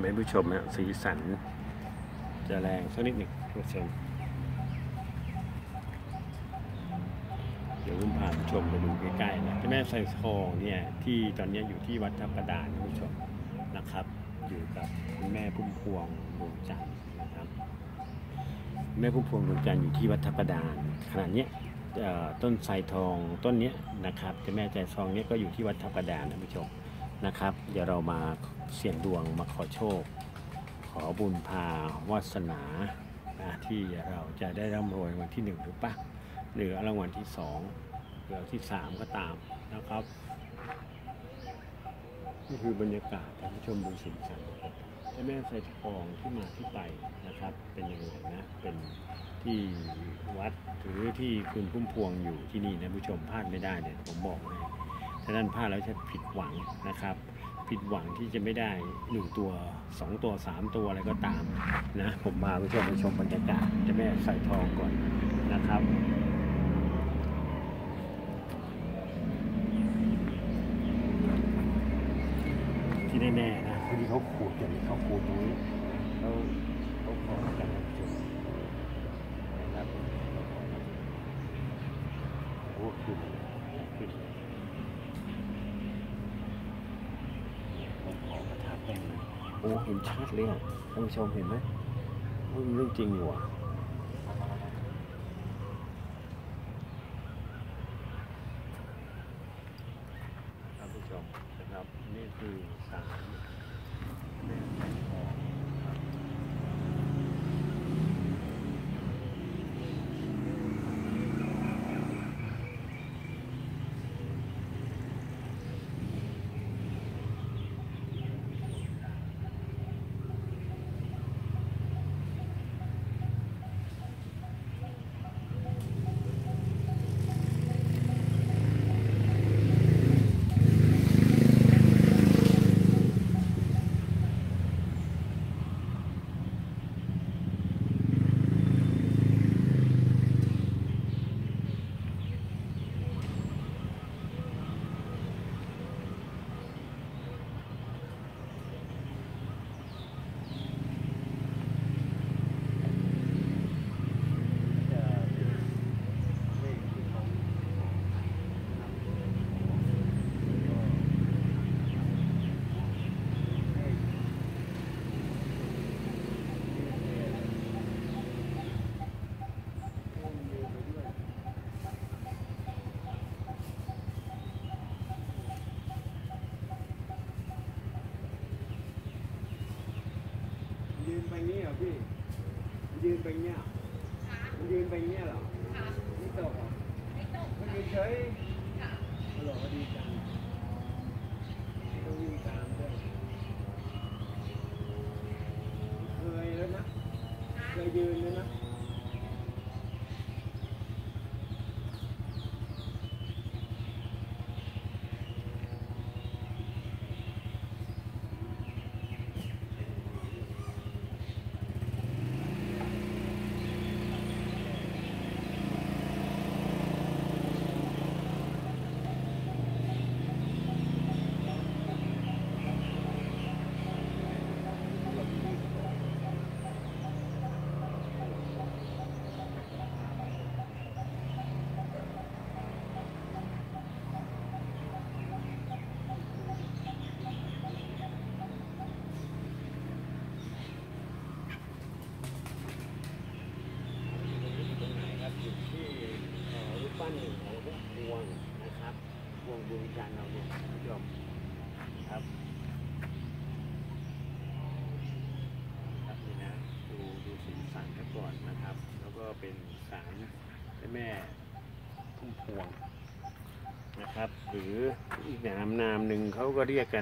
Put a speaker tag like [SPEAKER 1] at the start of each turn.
[SPEAKER 1] ไหมผู้ชมนะสีสัน จะแรงสักนิดหนึ่งผู้ชมเดี๋ยวผมพาผู้ชมไปดูใกล้ๆนะเจ้าแม่ไซทองเนี่ยที่ตอนนี้อยู่ที่วัดทับกระดานผู้ชมนะครับ อยู่กับคุณแม่พุ่มพวงดวงจันทร์นะครับแม่พุ่มพวงดวงจันทร์อยู่ที่วัดทับกระดานขณะเนี้ยต้นไทรทองต้นเนี้ยนะครับเจ้าแม่ใจทองเนี้ยก็อยู่ที่วัดทับกระดานนะผู้ชม นะครับ เดี๋ยวเรามาเสี่ยงดวงมาขอโชค ขอบุญพาวาสนานะที่เราจะได้ร่ำรวยวันที่หนึ่งหรือปะหรือรางวัลที่สองหรือที่สามก็ตามนะครับนี่คือบรรยากาศท่านผู้ชมดูสีสันนะครับเจ้าแม่ไซทองที่มาที่ไปนะครับ เป็นยังไงนะเป็นที่วัดหรือที่คุณพุ่มพวงอยู่ที่นี่นะผู้ชมพลาดไม่ได้เนี่ยผมบอกเลย ถ้านั้นพลาดแล้วจะผิดหวังนะครับ ผิดหวังที่จะไม่ได้หนึ่งตัวสองตัวสามตัวอะไรก็ตามนะ ผมพาผู้ชมไปชมบรรยากาศจะแม่ใส่ทองก่อนนะครับที่แน่ๆนะที่เขาขูดกันเขาขูดตรงนี้เขาเขาขอกันนะผู้ชมนะครับโอ้ขึ้นขึ้น ผมขอประทับตรงนี้ โอ้เห็นชัดเลยอะท่านผู้ชมเห็นไหมมันเรื่องจริงอยู่อะท่านผู้ชมนะครับนี่คือสารแม่ไม้ทองบจะเป็นเลขที่เขานะครับก็ให้
[SPEAKER 2] ยืนไปงี้เหรอพี่ ยืนไปเงี้ยยืนไปเงี้ยเหรอไม่ตกเหรอไม่ยืนเฉยฮัลโหลดีจังต้องวิ่งตามด้วยเคยแล้วนะเคยยืนแล้วนะ
[SPEAKER 1] ตรงไหนครับอยู่ที่เอ่อรูปปั้นของพวกพวงนะครับพวงดวงจันทร์เราเนี่ยท่านผู้ชมครับครับนี่นะดูดูสีสันกันก่อนนะครับ แล้วก็เป็นสารเจ้แม่พุ่มพวงนะครับ หรืออีกนามนามหนึ่งเขาก็เรียกกัน